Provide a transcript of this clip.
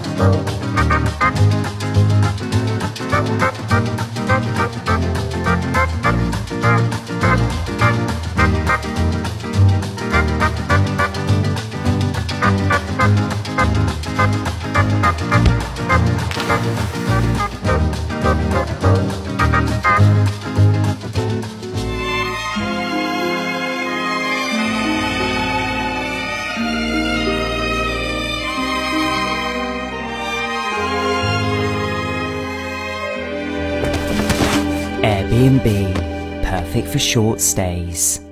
Thank Airbnb, perfect for short stays.